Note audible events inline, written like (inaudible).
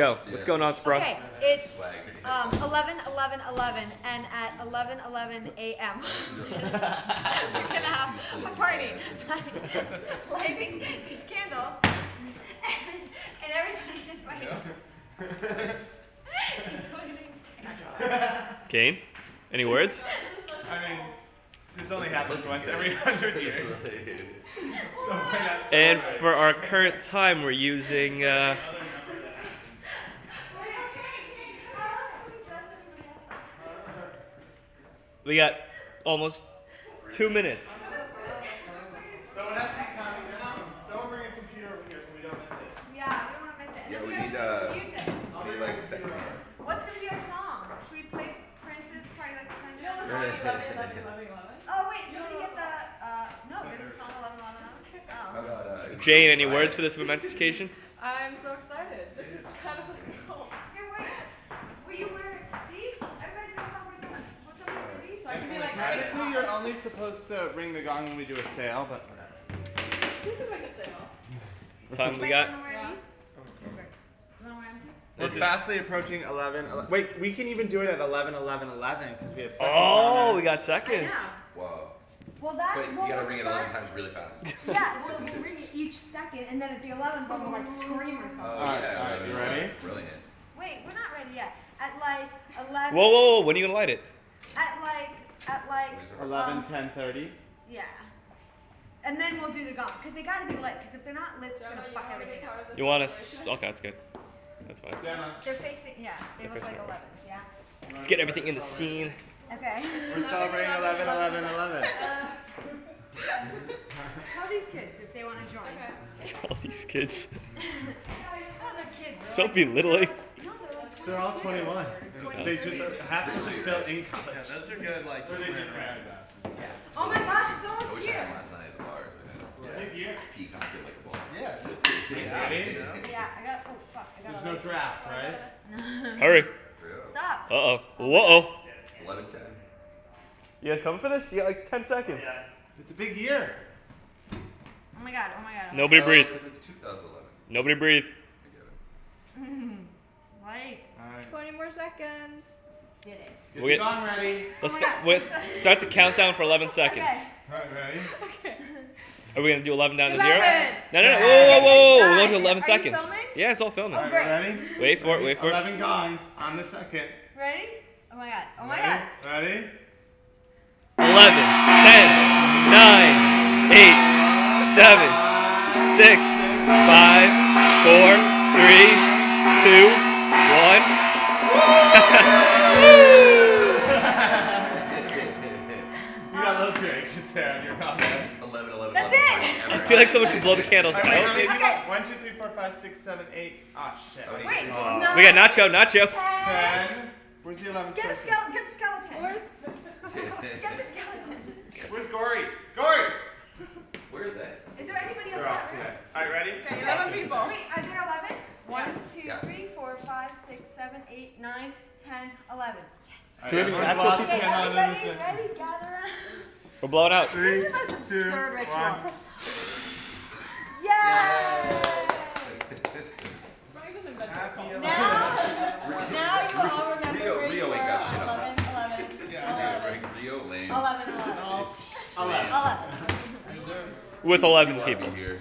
Go. What's going on, Sprung? Okay, it's um, 11, 11, 11, and at 11, 11 a.m. (laughs) we're gonna have a party, (laughs) lighting these candles, and, (laughs) and everybody's invited, including. Kane? Any words? I mean, this only happens once every hundred years. So And for our current time, we're using. Uh, we got almost two minutes. Someone has to be counting down. Someone bring a computer over here so we don't miss it. Yeah, we don't want to miss it. And Yeah, then we need, to listen to uh, music. We need like second hands. What's gonna be our song? Should we play Prince's Party Like the Sun? You know the song Oh wait, somebody get the. Uh, no, there's a song 11, 11, 11. How Oh. about uh? Jane, any words for this momentous occasion? I'm so excited. This is kind of like a cult. Here, wait. Will you wear these? Everybody's gonna celebrate something. Will somebody wear these? So I can be like, Technically, you're only supposed to ring the gong when we do a sale, but whatever. this is like a sale. Time we Wait, got. wanna wear Yeah. these? Okay. You wanna wear them too? We're This is- fastly approaching 11, 11. Wait, we can even do it at 11, 11, 11 because we have seconds Oh, on we got seconds. know. Whoa. Well, that's But you what gotta we'll ring it start. 11 times really fast. (laughs) Yeah, we'll, we'll ring it each second, and then at the 11th one, we'll like scream or something. Oh Alright, yeah. alright, you ready? times. Brilliant. Wait, we're not ready yet. At like 11. Whoa, whoa, whoa! When are you gonna light it? At like, at like, um, 11, 10, 30. yeah. And then we'll do the gong, because they gotta be lit, because if they're not lit, it's gonna fuck everything up. You want us? celebration? Okay, that's good. That's fine. Jenna. They're facing, yeah, they look facing like over. 11s, yeah? Let's get everything in the scene. Okay. We're celebrating 11, 11, 11. Uh, tell these kids if they wanna join. (laughs) All these kids. (laughs) Oh, they're kids. They're So like- belittling. No, they're all 21. They just half of them are still in college. Yeah, those are good, like, Or they just just wearing grad glasses. Oh my gosh, it's almost wish I had here. last night at the bar. Big year. Peacock it like a ball. Yeah. (laughs) Ready? Yeah, I got, oh fuck, I got There's no draft, right? Hurry. Stop. Uh oh. Whoa oh. It's 11 10. You guys coming for this? You got like 10 seconds. It's a big year. Oh my god, oh my god. Oh Nobody breathe. Because it's 2011. Nobody breathe. I get it. Light. 20 more seconds. Did it. Get We- the gong ready. Let's, Oh my st- God. let's start the countdown for 11 seconds. Okay. Alright, ready? Are we gonna do 11 down to zero? No, no, no. Whoa, whoa, whoa, whoa. We're going to 11 are you seconds. filming? Yeah, it's all filming. Alright, ready? Wait for it, wait for it. 11 gongs on the second. Ready? Oh my god, oh my Ready? god. Ready? 11, 10, 9, 8, 7, 6, 5, 4, 3, 2, feel like someone should blow the candles Alright, wait, out. wait, Okay. got 1, 2, 3, 4, 5, 6, 7, 8. Ah, shit. How many- Wait, Oh. no. We got Nacho, Nacho. 10. 10. Where's the 11th Get the, person? skele- get the skeleton. Where's (laughs) Get the skeleton. Where's Gory? Gory! Where are they? Is there anybody else They're off left? today. Alright, ready? Okay, 11 people. Wait, are there 11? 1, Yeah. 2, Yeah. 3, 4, 5, 6, 7, 8, 9, 10, 11. Yes. Alright, Do we have everyone block Okay, the everybody ready? Gather around. We're blowing out. This is the most absurd two, ritual. one. With 11 people. wanna be here.